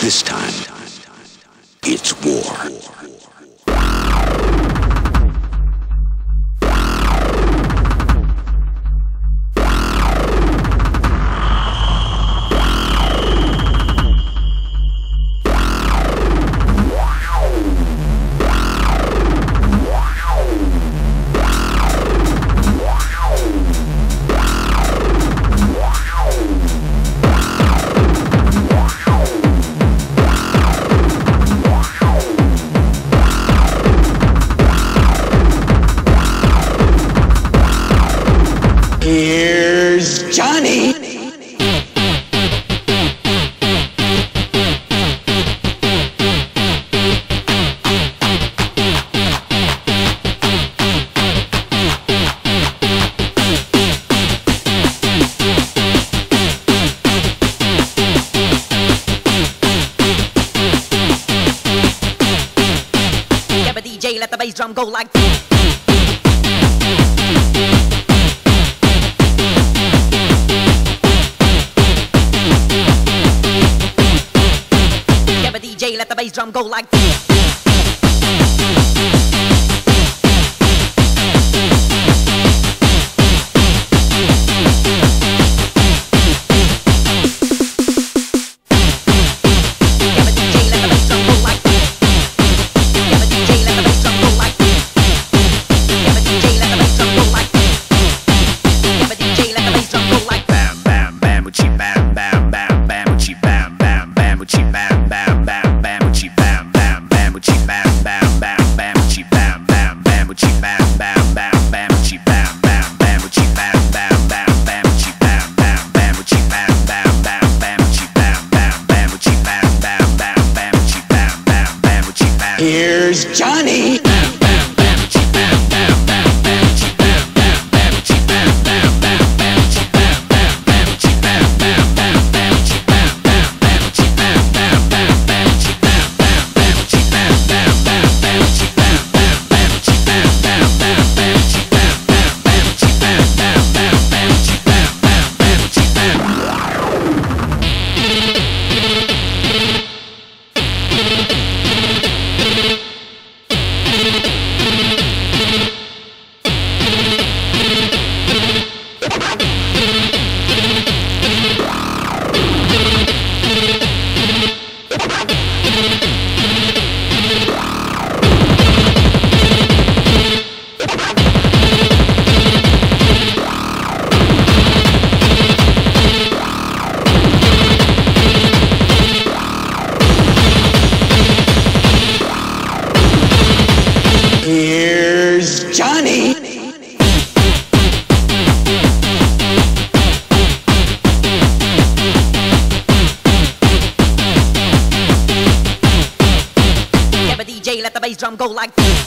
This time, it's war. Here's Johnny. DJ, let the bass drum go like. the bass drum go like this. Johnny! Johnny. Yeah, DJ, let the bass drum go like this.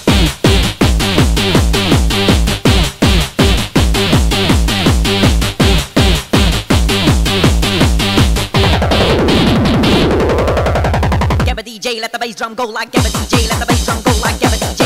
DJ, let the bass drum go like Gabba DJ, let the bass drum go like Gabba DJ.